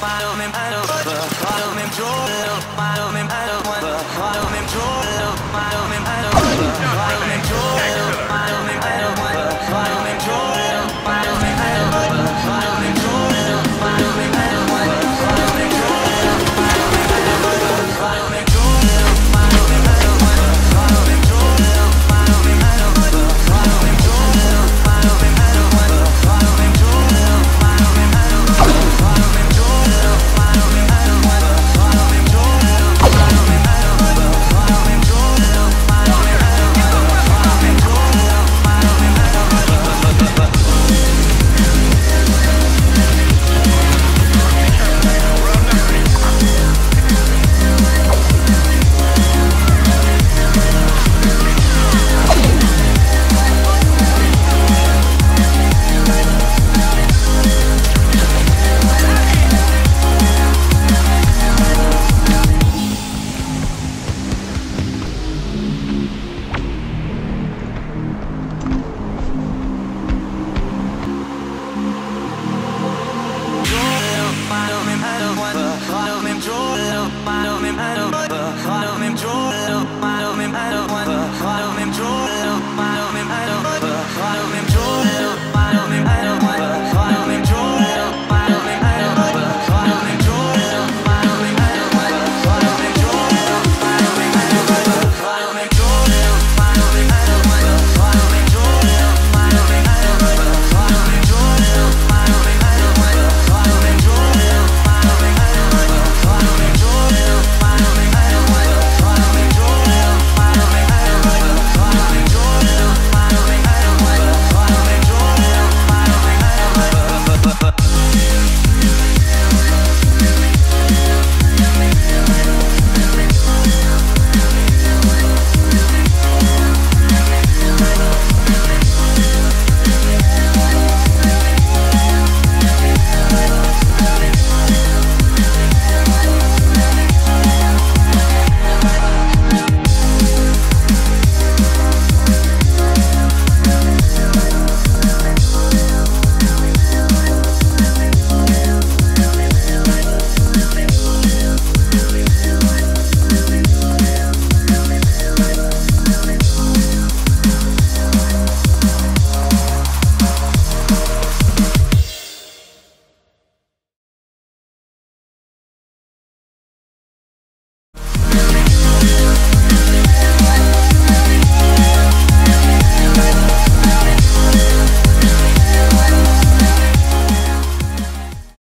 Bottom and I don't, bottom and Jordan, bottom and I don't, bottom and Jordan.